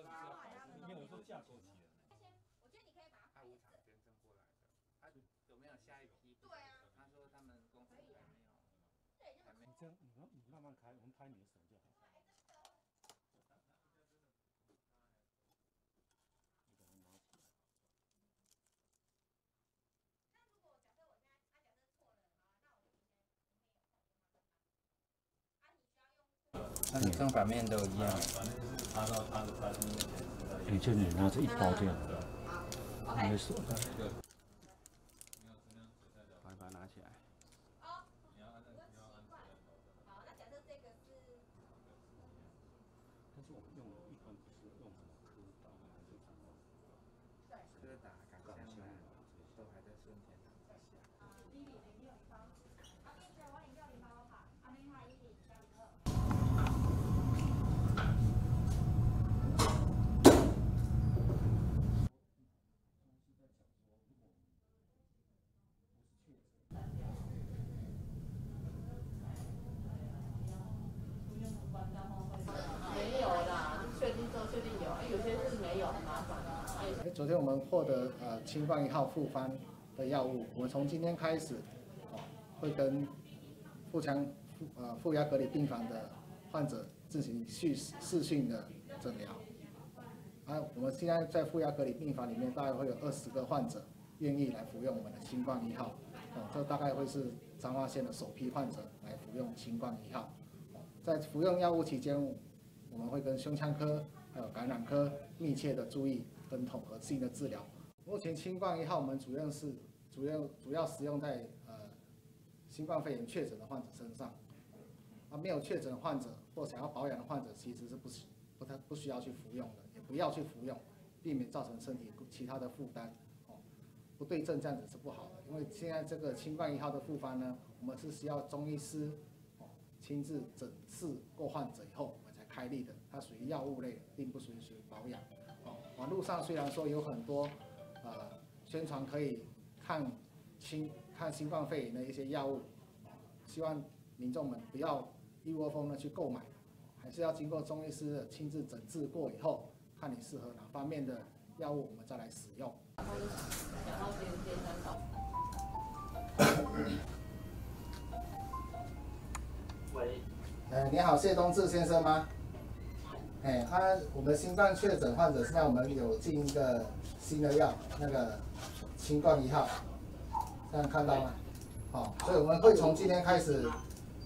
十，他没有说价格级的。先，我觉得你可以把它。他无偿捐赠过来的，他有没有下一批？对啊，他说他们公司还没有。对，就是你这样，你你慢慢开，我们拍你的手。那你正反面都一样。你就你拿着一包这样，你的手的。把它拿起来。哦，我习惯。好，那假设这个是。但是我们用的一般不是用什么科刀还是什么？就是打港香兰，都还在顺天堂之下。啊，一零零六零八。啊，并且我零六零八我卡，啊，另外一零幺零二。没有啦，确定之后确定有，有些是没有，很麻烦。哎昨天我们获得呃新冠一号复方的药物，我们从今天开始，哦，会跟腹腔呃负压隔离病房的患者进行续视讯的诊疗。啊，我们现在在负压隔离病房里面，大概会有二十个患者愿意来服用我们的新冠一号，哦，这大概会是彰化县的首批患者来服用新冠一号。在服用药物期间，我们会跟胸腔科还有感染科密切的注意跟统合性的治疗。目前清冠一号我们主要是主要主要使用在呃新冠肺炎确诊的患者身上，啊没有确诊的患者或想要保养的患者其实是不需不太不需要去服用的，也不要去服用，避免造成身体其他的负担。哦，不对症这样子是不好的，因为现在这个清冠一号的复方呢，我们是需要中医师哦亲自诊治过患者以后，我们才开立的，它属于药物类，并不属于属于保养。哦，网络上虽然说有很多呃宣传可以抗新抗新冠肺炎的一些药物，希望民众们不要一窝蜂的去购买，还是要经过中医师的亲自诊治过以后，看你适合哪方面的药物，我们再来使用。喂，呃，你好，谢东志先生吗？哎，他我们新冠确诊患者，现在我们有进一个新的药，那个新冠一号，这样看到吗？好、所以我们会从今天开始，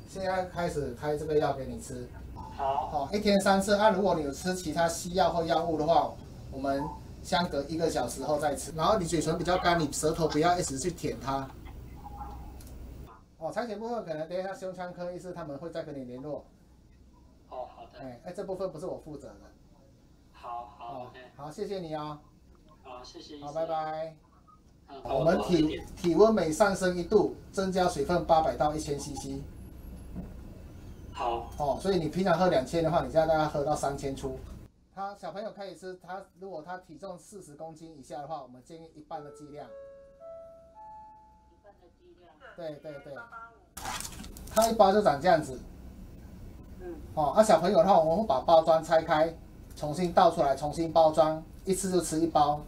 现在开始开这个药给你吃。好，好、一天三次。啊，如果你有吃其他西药或药物的话，我们相隔一个小时后再吃。然后你嘴唇比较干，你舌头不要一直去舔它。哦，采血部分可能等一下胸腔科医师他们会再跟你联络。哦，好的，哎哎，这部分不是我负责的。好好哦，OK，，好，谢谢你哦。好，谢谢好，拜。拜。嗯，我们体体温每上升一度，增加水分八百到一千 CC。好，哦，所以你平常喝两千的话，你现在大概喝到三千出。他小朋友可以吃，他如果他体重四十公斤以下的话，我们建议一半的剂量。一半的剂量。对对对，他一包就长这样子。哦，那、小朋友的话，我们会把包装拆开，重新倒出来，重新包装，一次就吃一包。